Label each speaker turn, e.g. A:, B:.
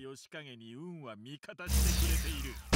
A: 義景に運は味方してくれている。